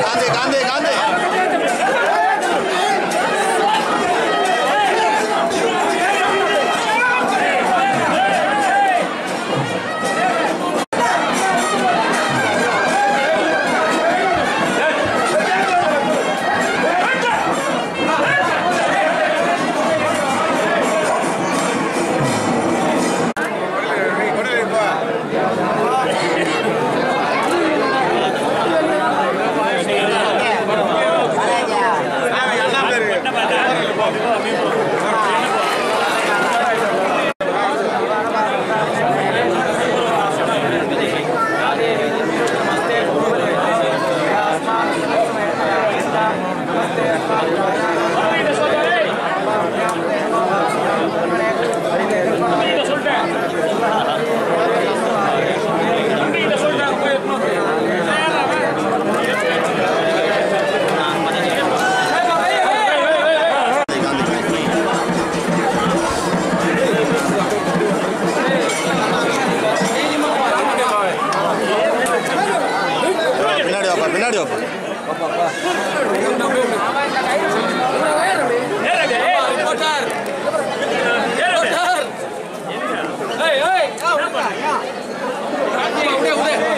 grande, grande, Gandhi பின்னாடி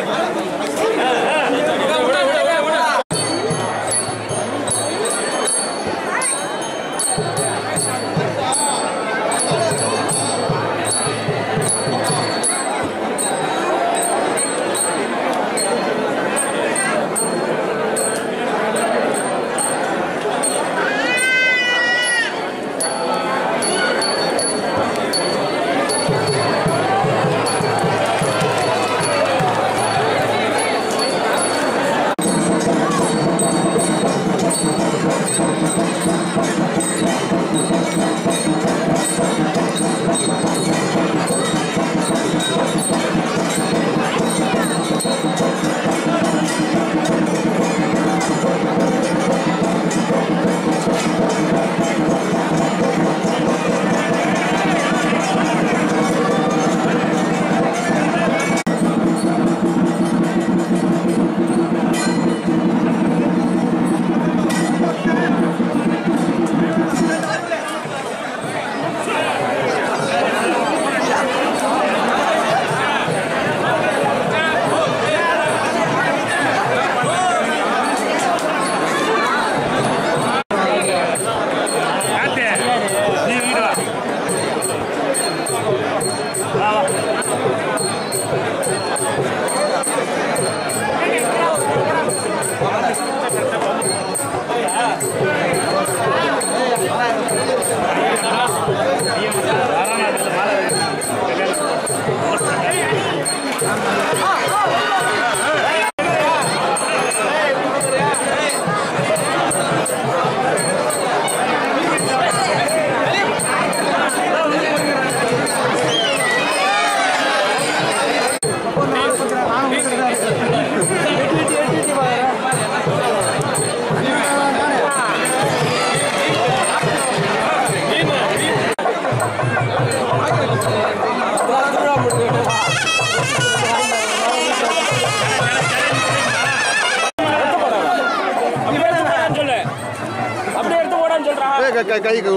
கை கை கை